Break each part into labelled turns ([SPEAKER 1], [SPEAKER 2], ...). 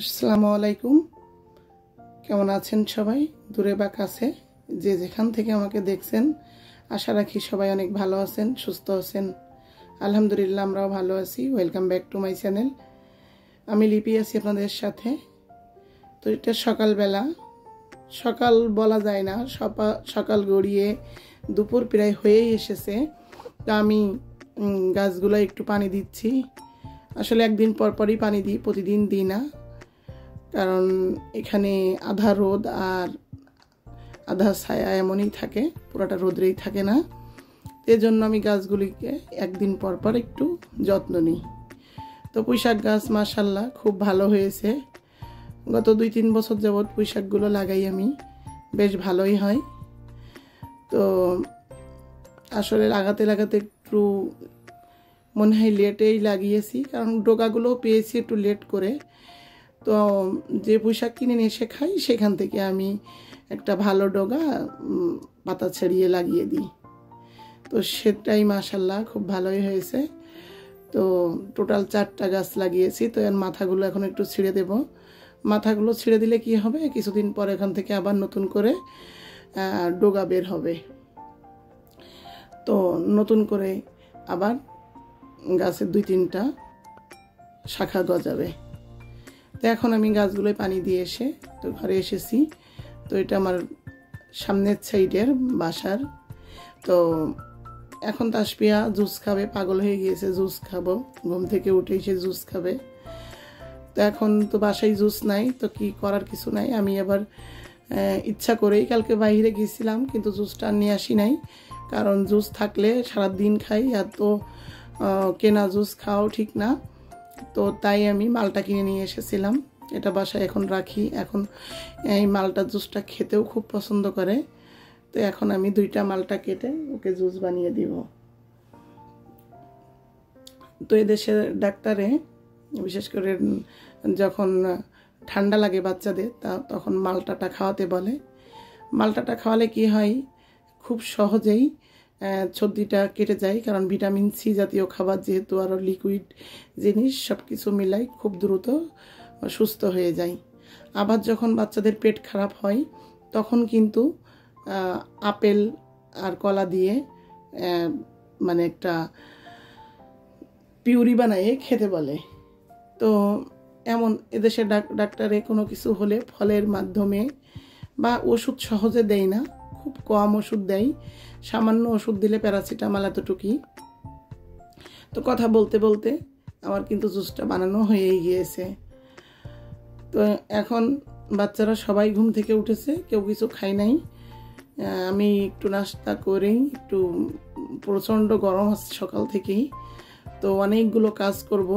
[SPEAKER 1] আসসালামু আলাইকুম কেমন আছেন সবাই দূরে বা কাছে যে যেখান থেকে আমাকে দেখছেন আশা রাখি সবাই অনেক ভালো আছেন সুস্থ আছেন আলহামদুলিল্লাহ আমরাও ভালো আছি welcome back to my channel আমি লিপি আছি আপনাদের সাথে তো এটা সকালবেলা সকাল বলা যায় না সকাল গড়িয়ে দুপুর প্রায় হয়েই এসেছে তো আমি গাছগুলো একটু পানি দিচ্ছি আসলে একদিন পরপরই পানি দিই প্রতিদিন দিই না কারণ এখানে আধা রোদ আর আধা ছায়া এমনই থাকে পুরোটা রোদরেই থাকে না জন্য আমি গাছগুলিকে একদিন পর পর একটু যত্ন নিই তো পুঁইশাক গাছ মাসাল্লাহ খুব ভালো হয়েছে গত দুই তিন বছর যাবৎ পুঁইশাকগুলো লাগাই আমি বেশ ভালোই হয় তো আসলে লাগাতে লাগাতে একটু মনে হয় লেটেই লাগিয়েছি কারণ ডোকাগুলোও পেয়েছি একটু লেট করে তো যে পোশাক কিনে নিয়ে এসে খাই সেখান থেকে আমি একটা ভালো ডোগা পাতা ছড়িয়ে লাগিয়ে দিই তো সেটাই মাসাল্লাহ খুব ভালোই হয়েছে তো টোটাল চারটা গাছ লাগিয়েছি তো এর মাথাগুলো এখন একটু ছিঁড়ে দেব মাথাগুলো ছিঁড়ে দিলে কি হবে কিছুদিন পর এখান থেকে আবার নতুন করে ডোগা বের হবে তো নতুন করে আবার গাছের দুই তিনটা শাখা গজাবে তো এখন আমি গাছগুলোয় পানি দিয়ে এসে তো ঘরে এসেছি তো এটা আমার সামনের সাইডের বাসার তো এখন তাসপিয়া জুস খাবে পাগল হয়ে গিয়েছে জুস খাবো ঘুম থেকে উঠে এসে জুস খাবে তো এখন তো বাসায় জুস নাই তো কি করার কিছু নাই আমি আবার ইচ্ছা করেই কালকে বাইরে গিয়েছিলাম কিন্তু জুসটা নিয়ে আসি নাই কারণ জুস থাকলে সারা দিন খাই আর তো কেনা জুস খাওয়াও ঠিক না তো তাই আমি মালটা কিনে নিয়ে এসেছিলাম এটা বাসায় এখন রাখি এখন এই মালটা জুসটা খেতেও খুব পছন্দ করে তো এখন আমি দুইটা মালটা কেটে ওকে জুস বানিয়ে দিব তো এদেশের ডাক্তারে বিশেষ করে যখন ঠান্ডা লাগে বাচ্চাদের তা তখন মালটাটা খাওয়াতে বলে মালটাটা খাওয়ালে কি হয় খুব সহজেই সর্দিটা কেটে যায় কারণ ভিটামিন সি জাতীয় খাবার যেহেতু আরও লিকুইড জিনিস সব কিছু মিলাই খুব দ্রুত সুস্থ হয়ে যায় আবার যখন বাচ্চাদের পেট খারাপ হয় তখন কিন্তু আপেল আর কলা দিয়ে মানে একটা পিউরি বানাইয়ে খেতে বলে তো এমন এদেশে ডাক্তারে কোনো কিছু হলে ফলের মাধ্যমে বা ওষুধ সহজে দেয় না খুব কম ওষুধ দেয় সামান্য ওষুধ দিলে প্যারাসিটামল এতটুকুই তো কথা বলতে বলতে আমার কিন্তু জুসটা বানানো হয়েই গিয়েছে তো এখন বাচ্চারা সবাই ঘুম থেকে উঠেছে কেউ কিছু খাই নাই আমি একটু নাস্তা করেই একটু প্রচণ্ড গরম আছে সকাল থেকেই তো অনেকগুলো কাজ করব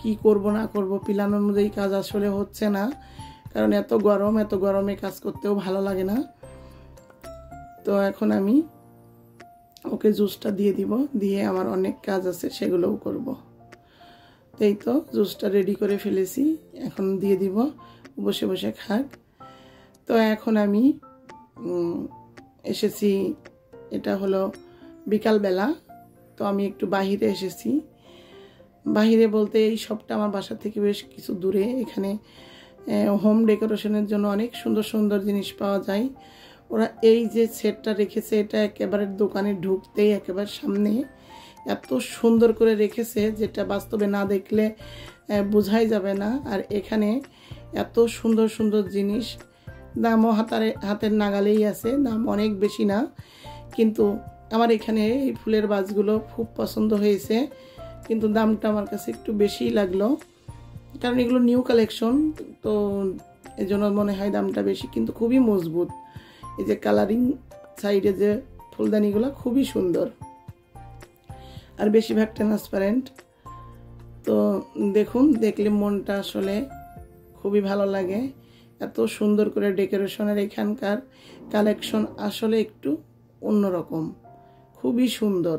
[SPEAKER 1] কি করব না করব পিলান অনুযায়ী কাজ আসলে হচ্ছে না কারণ এত গরম এত গরমে কাজ করতেও ভালো লাগে না তো এখন আমি ওকে জুসটা দিয়ে দিব দিয়ে আমার অনেক কাজ আছে সেগুলোও করব। এই তো জুসটা রেডি করে ফেলেছি এখন দিয়ে দিব বসে বসে খাক তো এখন আমি এসেছি এটা হলো বিকালবেলা তো আমি একটু বাহিরে এসেছি বাহিরে বলতে এই সবটা আমার বাসা থেকে বেশ কিছু দূরে এখানে হোম ডেকোরেশনের জন্য অনেক সুন্দর সুন্দর জিনিস পাওয়া যায় ওরা এই যে সেটটা রেখেছে এটা একেবারে দোকানে ঢুকতেই একেবারে সামনে এত সুন্দর করে রেখেছে যেটা বাস্তবে না দেখলে বোঝাই যাবে না আর এখানে এত সুন্দর সুন্দর জিনিস দামও হাতারে হাতের নাগালেই আছে দাম অনেক বেশি না কিন্তু আমার এখানে এই ফুলের বাজগুলো খুব পছন্দ হয়েছে কিন্তু দামটা আমার কাছে একটু বেশিই লাগলো কারণ এগুলো নিউ কালেকশন তো এজন্য মনে হয় দামটা বেশি কিন্তু খুবই মজবুত এই যে কালারিং সাইডে যে ফুলদানিগুলো খুবই সুন্দর আর বেশিরভাগ ট্রান্সপারেন্ট তো দেখুন দেখলে মনটা আসলে খুবই ভালো লাগে এত সুন্দর করে ডেকোরেশনের এখানকার কালেকশন আসলে একটু অন্যরকম খুবই সুন্দর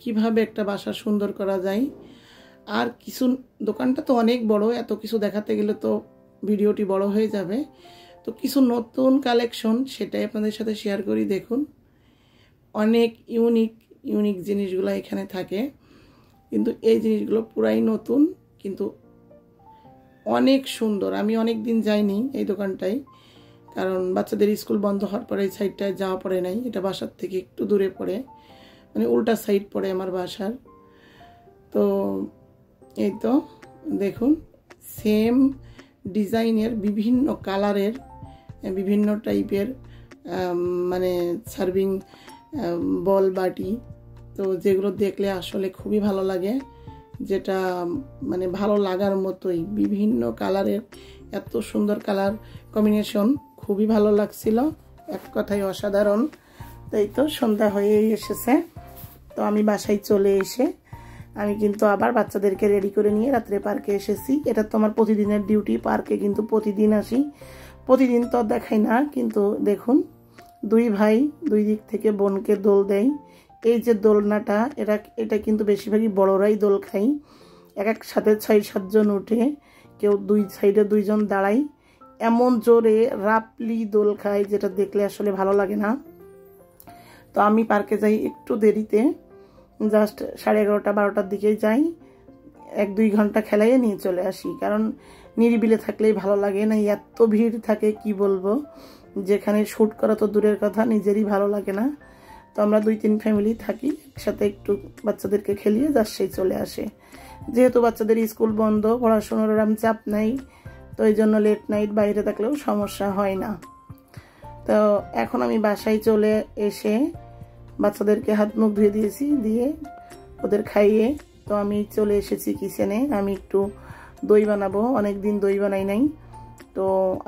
[SPEAKER 1] কিভাবে একটা বাসা সুন্দর করা যায় আর কিছু দোকানটা তো অনেক বড় এত কিছু দেখাতে গেলে তো ভিডিওটি বড় হয়ে যাবে তো কিছু নতুন কালেকশন সেটাই আপনাদের সাথে শেয়ার করি দেখুন অনেক ইউনিক ইউনিক জিনিসগুলো এখানে থাকে কিন্তু এই জিনিসগুলো পুরাই নতুন কিন্তু অনেক সুন্দর আমি অনেক দিন যাইনি এই দোকানটাই কারণ বাচ্চাদের স্কুল বন্ধ হওয়ার পরে এই সাইডটায় যাওয়া পড়ে নাই এটা বাসার থেকে একটু দূরে পড়ে মানে উল্টা সাইড পড়ে আমার বাসার তো এই তো দেখুন সেম ডিজাইনের বিভিন্ন কালারের বিভিন্ন টাইপের মানে সার্ভিং বল বাটি তো যেগুলো দেখলে আসলে খুবই ভালো লাগে যেটা মানে ভালো লাগার মতোই বিভিন্ন কালারের এত সুন্দর কালার কম্বিনেশন খুবই ভালো লাগছিল এক কথায় অসাধারণ তাই তো সন্ধ্যা হয়েই এসেছে তো আমি বাসায় চলে এসে আমি কিন্তু আবার বাচ্চাদেরকে রেডি করে নিয়ে রাত্রে পার্কে এসেছি এটা তো আমার প্রতিদিনের ডিউটি পার্কে কিন্তু প্রতিদিন আসি প্রতিদিন তো দেখাই না কিন্তু দেখুন দুই ভাই দুই দিক থেকে বোনকে দোল দেয় এই যে দোলনাটা এরা এটা কিন্তু বেশিরভাগই বড়রাই দোল খাই এক এক সাথে ছয় সাতজন উঠে কেউ দুই সাইডে দুইজন দাঁড়ায় এমন জোরে রাপলি দোল খায় যেটা দেখলে আসলে ভালো লাগে না তো আমি পার্কে যাই একটু দেরিতে জাস্ট সাড়ে এগারোটা বারোটার দিকে যাই এক দুই ঘন্টা খেলাইয়ে নিয়ে চলে আসি কারণ নিরিবিলে থাকলেই ভালো লাগে না এত ভিড় থাকে কি বলবো যেখানে শ্যুট করা তো দূরের কথা নিজেরই ভালো লাগে না তো আমরা দুই তিন ফ্যামিলি থাকি একসাথে একটু বাচ্চাদেরকে খেলিয়ে যার সেই চলে আসে যেহেতু বাচ্চাদের স্কুল বন্ধ পড়াশোনার ওরম চাপ নাই তো এই জন্য লেট নাইট বাইরে থাকলেও সমস্যা হয় না তো এখন আমি বাসায় চলে এসে বাচ্চাদেরকে হাত মুখ ধুয়ে দিয়েছি দিয়ে ওদের খাইয়ে তো আমি চলে এসেছি কিচেনে আমি একটু দই বানাবো অনেক দিন দই বানাই নাই তো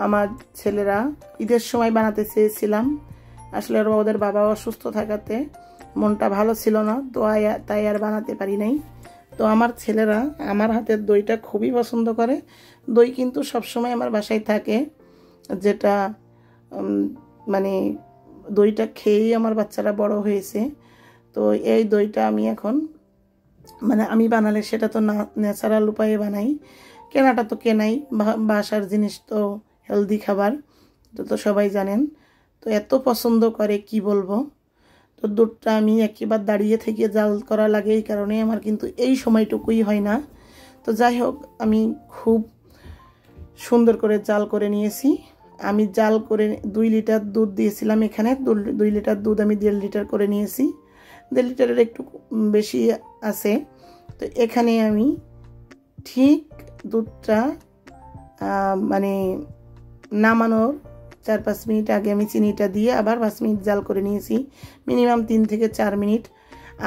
[SPEAKER 1] আমার ছেলেরা ঈদের সময় বানাতে চেয়েছিলাম আসলে ওদের বাবা অসুস্থ থাকাতে মনটা ভালো ছিল না তো তাই আর বানাতে পারি নাই তো আমার ছেলেরা আমার হাতের দইটা খুবই পছন্দ করে দই কিন্তু সবসময় আমার বাসায় থাকে যেটা মানে দইটা খেয়েই আমার বাচ্চারা বড় হয়েছে তো এই দইটা আমি এখন মানে আমি বানালে সেটা তো না ন্যাচারাল উপায়ে বানাই কেনাটা তো কেনাই বাসার জিনিস তো হেলদি খাবার তো তো সবাই জানেন তো এত পছন্দ করে কি বলবো তো দুধটা আমি একবার দাঁড়িয়ে থেকে জাল করা লাগে এই কারণে আমার কিন্তু এই সময়টুকুই হয় না তো যাই হোক আমি খুব সুন্দর করে জাল করে নিয়েছি আমি জাল করে দুই লিটার দুধ দিয়েছিলাম এখানে দুই লিটার দুধ আমি দেড় লিটার করে নিয়েছি দেড় লিটারের একটু বেশি আছে তো এখানে আমি ঠিক দুধটা মানে নামানোর চার পাঁচ মিনিট আগে আমি চিনিটা দিয়ে আবার পাঁচ মিনিট জাল করে নিয়েছি মিনিমাম তিন থেকে চার মিনিট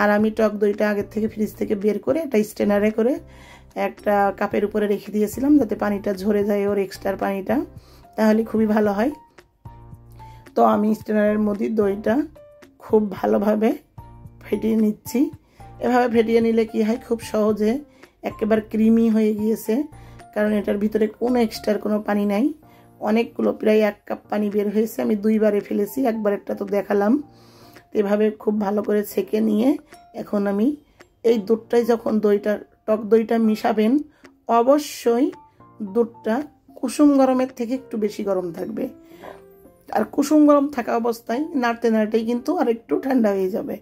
[SPEAKER 1] আর আমি টক দইটা আগের থেকে ফ্রিজ থেকে বের করে একটা স্টেনারে করে একটা কাপের উপরে রেখে দিয়েছিলাম যাতে পানিটা ঝরে যায় ওর এক্সট্রার পানিটা তাহলে খুবই ভালো হয় তো আমি স্টেনারের মধ্যে দইটা খুব ভালোভাবে ফেটিয়ে নিচ্ছি এভাবে ফেটিয়ে নিলে কি হয় খুব সহজে একেবারে ক্রিমি হয়ে গিয়েছে কারণ এটার ভিতরে কোনো এক্সট্রার কোনো পানি নাই অনেকগুলো প্রায় এক কাপ পানি বের হয়েছে আমি দুইবারে ফেলেছি একবারেরটা তো দেখালাম এভাবে খুব ভালো করে ছেঁকে নিয়ে এখন আমি এই দুধটাই যখন দইটা টক দইটা মিশাবেন অবশ্যই দুধটা কুসুম গরমের থেকে একটু বেশি গরম থাকবে আর কুসুম গরম থাকা অবস্থায় নাড়তে নাড়তেই কিন্তু আর একটু ঠান্ডা হয়ে যাবে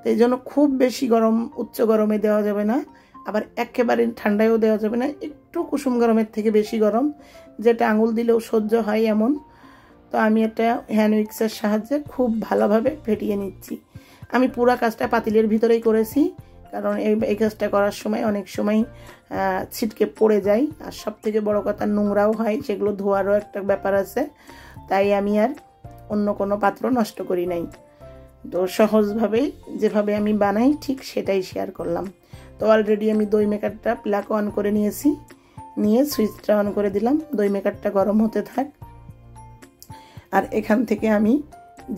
[SPEAKER 1] তো এই জন্য খুব বেশি গরম উচ্চ গরমে দেওয়া যাবে না আবার একেবারে ঠান্ডায়ও দেওয়া যাবে না একটু কুসুম গরমের থেকে বেশি গরম যেটা আঙুল দিলেও সহ্য হয় এমন তো আমি এটা হ্যান্ড উইক্সের সাহায্যে খুব ভালোভাবে ফেটিয়ে নিচ্ছি আমি পুরা কাজটা পাতিলের ভিতরেই করেছি কারণ এই এই কাজটা করার সময় অনেক সময় ছিটকে পড়ে যায় আর সব থেকে বড়ো কথা নোংরাও হয় সেগুলো ধোয়ারও একটা ব্যাপার আছে তাই আমি আর অন্য কোনো পাত্র নষ্ট করি নাই তো সহজভাবেই যেভাবে আমি বানাই ঠিক সেটাই শেয়ার করলাম তো অলরেডি আমি দই মেকারটা প্লাক অন করে নিয়েছি নিয়ে সুইচটা অন করে দিলাম দই মেকারটা গরম হতে থাক আর এখান থেকে আমি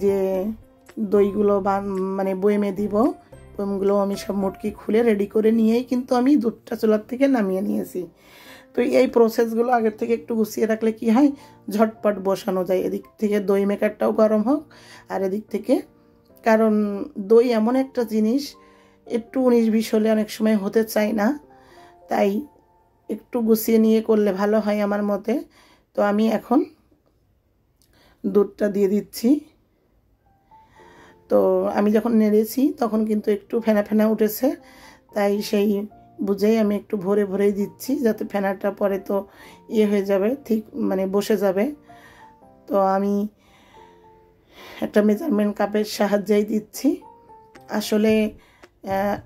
[SPEAKER 1] যে দইগুলো বা মানে বয়েমে দিব বয়েমগুলো আমি সব মুটকি খুলে রেডি করে নিয়েই কিন্তু আমি দুধটা চুলার থেকে নামিয়ে নিয়েছি তো এই প্রসেসগুলো আগের থেকে একটু গুছিয়ে রাখলে কি হয় ঝটপট বসানো যায় এদিক থেকে দই মেকারটাও গরম হোক আর এদিক থেকে কারণ দই এমন একটা জিনিস একটু উনিশ বিশ হলে অনেক সময় হতে চাই না তাই একটু গুছিয়ে নিয়ে করলে ভালো হয় আমার মতে তো আমি এখন দুধটা দিয়ে দিচ্ছি তো আমি যখন নেড়েছি তখন কিন্তু একটু ফেনা ফেনা উঠেছে তাই সেই বুঝেই আমি একটু ভরে ভরেই দিচ্ছি যাতে ফেনাটা পরে তো ইয়ে হয়ে যাবে ঠিক মানে বসে যাবে তো আমি একটা মেজারমেন্ট কাপের সাহায্যেই দিচ্ছি আসলে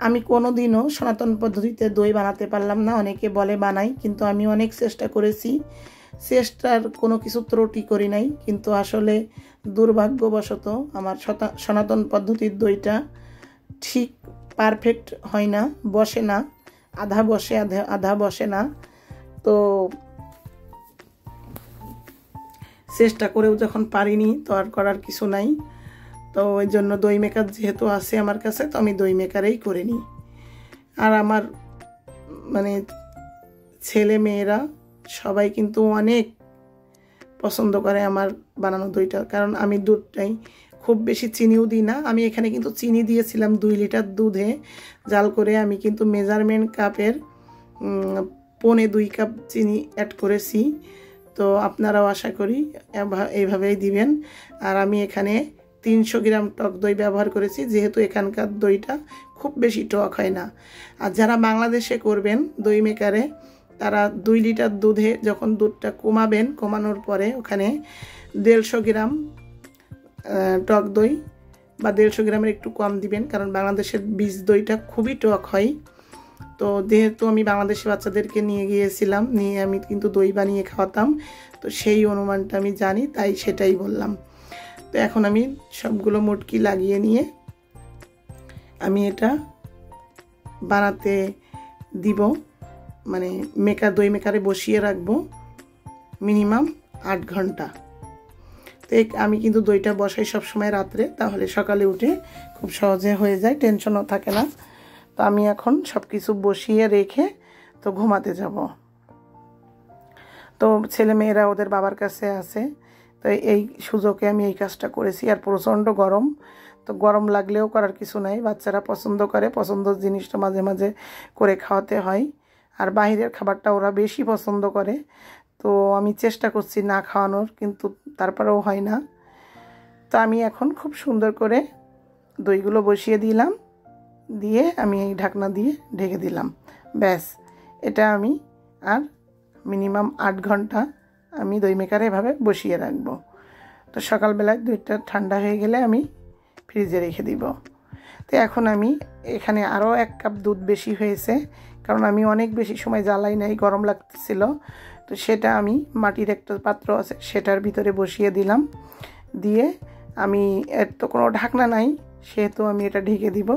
[SPEAKER 1] আমি কোনো দিনও সনাতন পদ্ধতিতে দই বানাতে পারলাম না অনেকে বলে বানাই কিন্তু আমি অনেক চেষ্টা করেছি চেষ্টার কোনো কিছু ত্রুটি করি নাই কিন্তু আসলে দুর্ভাগ্যবশত আমার সনাতন পদ্ধতির দইটা ঠিক পারফেক্ট হয় না বসে না আধা বসে আধা আধা বসে না তো চেষ্টা করেও যখন পারিনি তো আর করার কিছু নাই তো ওই জন্য দই মেকার যেহেতু আছে আমার কাছে তো আমি দই মেকারেই করে নিই আর আমার মানে ছেলে মেয়েরা সবাই কিন্তু অনেক পছন্দ করে আমার বানানো দইটা কারণ আমি দুধটাই খুব বেশি চিনিও দিই না আমি এখানে কিন্তু চিনি দিয়েছিলাম দুই লিটার দুধে জাল করে আমি কিন্তু মেজারমেন্ট কাপের পনে দুই কাপ চিনি অ্যাড করেছি তো আপনারাও আশা করি এইভাবেই দিবেন আর আমি এখানে তিনশো গ্রাম টক দই ব্যবহার করেছি যেহেতু এখানকার দইটা খুব বেশি টক হয় না আর যারা বাংলাদেশে করবেন দই মেকারে তারা দুই লিটার দুধে যখন দুধটা কমাবেন কমানোর পরে ওখানে দেড়শো গ্রাম টক দই বা দেড়শো গ্রামের একটু কম দিবেন কারণ বাংলাদেশের বীজ দইটা খুবই টক হয় তো যেহেতু আমি বাংলাদেশি বাচ্চাদেরকে নিয়ে গিয়েছিলাম নিয়ে আমি কিন্তু দই বানিয়ে খাওয়াতাম তো সেই অনুমানটা আমি জানি তাই সেটাই বললাম তো এখন আমি সবগুলো মোটকি লাগিয়ে নিয়ে আমি এটা বানাতে দিব মানে মেকার দই মেকারে বসিয়ে রাখবো মিনিমাম আট ঘন্টা তো আমি কিন্তু দইটা বসাই সবসময় রাত্রে তাহলে সকালে উঠে খুব সহজে হয়ে যায় টেনশনও থাকে না তো আমি এখন সব কিছু বসিয়ে রেখে তো ঘুমাতে যাব তো ছেলে মেয়েরা ওদের বাবার কাছে আছে তো এই সুযোগে আমি এই কাজটা করেছি আর প্রচণ্ড গরম তো গরম লাগলেও করার কিছু নাই বাচ্চারা পছন্দ করে পছন্দর জিনিসটা মাঝে মাঝে করে খাওয়াতে হয় আর বাহিরের খাবারটা ওরা বেশি পছন্দ করে তো আমি চেষ্টা করছি না খাওয়ানোর কিন্তু তারপরেও হয় না তো আমি এখন খুব সুন্দর করে দইগুলো বসিয়ে দিলাম দিয়ে আমি এই ঢাকনা দিয়ে ঢেকে দিলাম ব্যাস এটা আমি আর মিনিমাম আট ঘন্টা আমি দই মেকারে এভাবে বসিয়ে রাখবো তো সকালবেলায় দুইটা ঠান্ডা হয়ে গেলে আমি ফ্রিজে রেখে দিব তো এখন আমি এখানে আরও এক কাপ দুধ বেশি হয়েছে কারণ আমি অনেক বেশি সময় জ্বালাই নাই গরম লাগতেছিল তো সেটা আমি মাটির একটা পাত্র আছে সেটার ভিতরে বসিয়ে দিলাম দিয়ে আমি এর তো কোনো ঢাকনা নাই সেহেতু আমি এটা ঢেকে দিব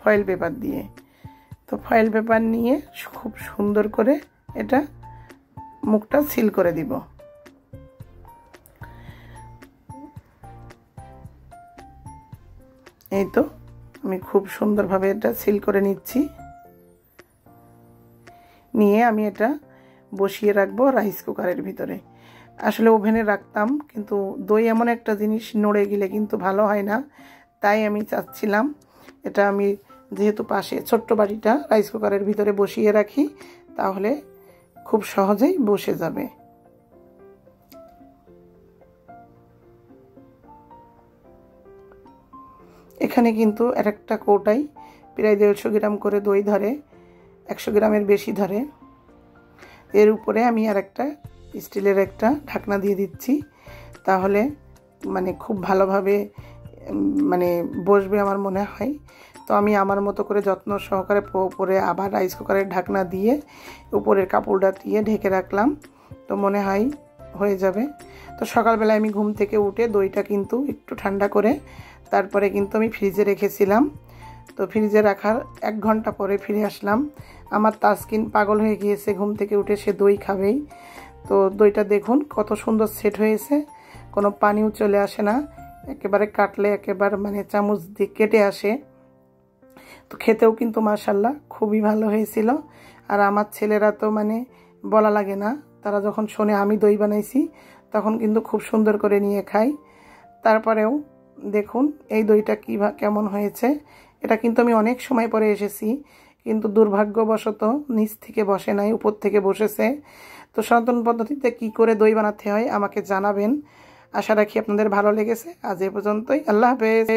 [SPEAKER 1] ফয়েল পেপার দিয়ে তো ফয়েল পেপার নিয়ে খুব সুন্দর করে এটা মুখটা সিল করে দিব এই তো আমি খুব সুন্দরভাবে এটা সিল করে নিচ্ছি নিয়ে আমি এটা বসিয়ে রাখবো রাইস কুকারের ভিতরে আসলে ওভেনে রাখতাম কিন্তু দই এমন একটা জিনিস নড়ে গেলে কিন্তু ভালো হয় না তাই আমি চাচ্ছিলাম এটা আমি যেহেতু পাশে ছোট্ট বাড়িটা রাইস কুকারের ভিতরে বসিয়ে রাখি তাহলে খুব সহজেই বসে যাবে এখানে কিন্তু এক একটা কৌটাই প্রায় দেড়শো গ্রাম করে দই ধরে একশো গ্রামের বেশি ধরে এর উপরে আমি আর একটা স্টিলের একটা ঢাকনা দিয়ে দিচ্ছি তাহলে মানে খুব ভালোভাবে মানে বসবে আমার মনে হয় তো আমি আমার মতো করে যত্ন সহকারে উপরে আবার রাইস কুকারের ঢাকনা দিয়ে উপরের কাপড়টা দিয়ে ঢেকে রাখলাম তো মনে হয় হয়ে যাবে তো সকালবেলায় আমি ঘুম থেকে উঠে দইটা কিন্তু একটু ঠান্ডা করে তারপরে কিন্তু আমি ফ্রিজে রেখেছিলাম তো ফ্রিজে রাখার এক ঘন্টা পরে ফিরে আসলাম আমার তাস্কিন পাগল হয়ে গিয়েছে ঘুম থেকে উঠে সে দই খাবেই তো দইটা দেখুন কত সুন্দর সেট হয়েছে কোনো পানিও চলে আসে না একেবারে কাটলে একেবারে মানে চামচ দিয়ে কেটে আসে তো খেতেও কিন্তু মার্শাল্লাহ খুবই ভালো হয়েছিল আর আমার ছেলেরা তো মানে বলা লাগে না তারা যখন শোনে আমি দই বানাইছি তখন কিন্তু খুব সুন্দর করে নিয়ে খাই তারপরেও দেখুন এই দইটা কী কেমন হয়েছে এটা কিন্তু আমি অনেক সময় পরে এসেছি কিন্তু দুর্ভাগ্যবশত নিচ থেকে বসে নাই উপর থেকে বসেছে তো সনাতন পদ্ধতিতে কি করে দই বানাতে হয় আমাকে জানাবেন আশা রাখি আপনাদের ভালো লেগেছে আজ এ পর্যন্তই আল্লাহ হাফেজ